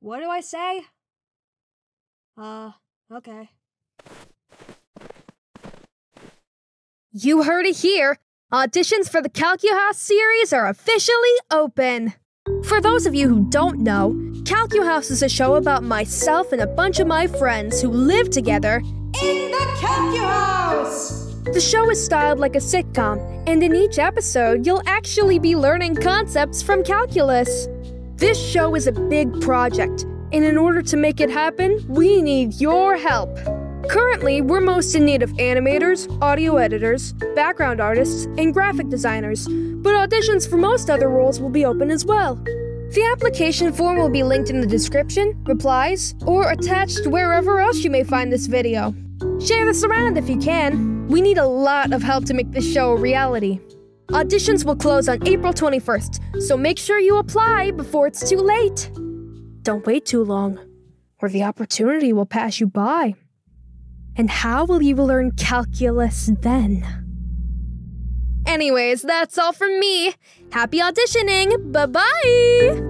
What do I say? Uh, okay. You heard it here. Auditions for the CalcuHouse series are officially open. For those of you who don't know, CalcuHouse is a show about myself and a bunch of my friends who live together In the CalcuHouse! The show is styled like a sitcom, and in each episode, you'll actually be learning concepts from calculus. This show is a big project, and in order to make it happen, we need your help. Currently, we're most in need of animators, audio editors, background artists, and graphic designers, but auditions for most other roles will be open as well. The application form will be linked in the description, replies, or attached wherever else you may find this video. Share this around if you can. We need a lot of help to make this show a reality. Auditions will close on April 21st, so make sure you apply before it's too late. Don't wait too long, or the opportunity will pass you by. And how will you learn calculus then? Anyways, that's all from me. Happy auditioning. Bye bye.